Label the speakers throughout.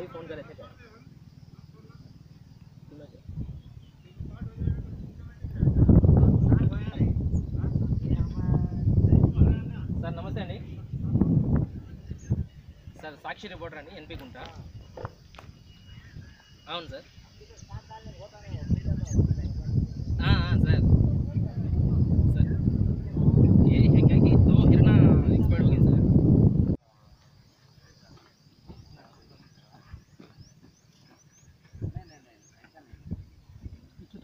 Speaker 1: भाई फोन करे थे సార్ నమస్తే అండి సార్ సాక్షి రిపోర్టర్ అండి ఎన్పీ
Speaker 2: గుంట అవును సార్।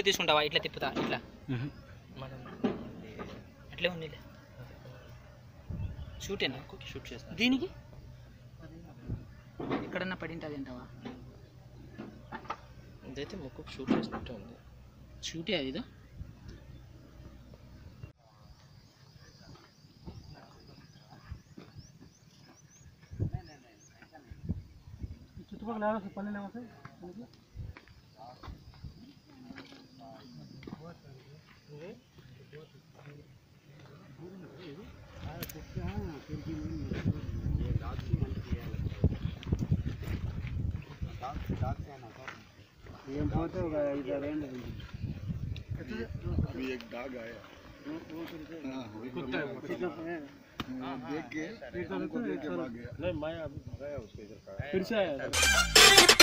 Speaker 1: వీడియో తీసుకుంటావా? ఇట్లా తిప్పుతా ఇట్లా. మనం అట్లే ఉంది షూటేనా షూట్ చేస్తా. దీనికి?
Speaker 3: ఎక్కడన్నా పడింటుంది అంటావా?
Speaker 1: ఇదైతే ముక్కు షూట్ చేసినట్టు ఉంది.
Speaker 3: షూటే అది ఇదో?
Speaker 2: చుట్టుపక్కల ఎవరో? हाँ, हाँ। ये बहुत गया इधर एंड
Speaker 4: अभी एक डाग आया देख के
Speaker 2: फिर से आया